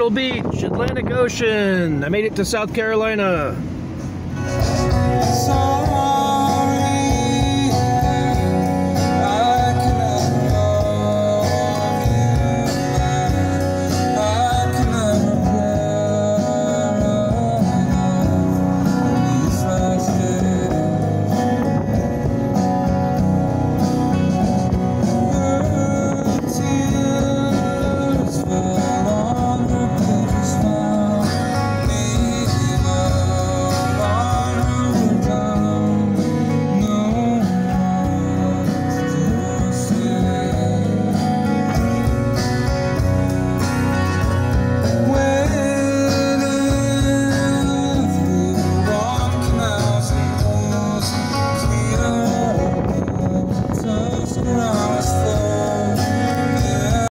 Myrtle Beach, Atlantic Ocean. I made it to South Carolina.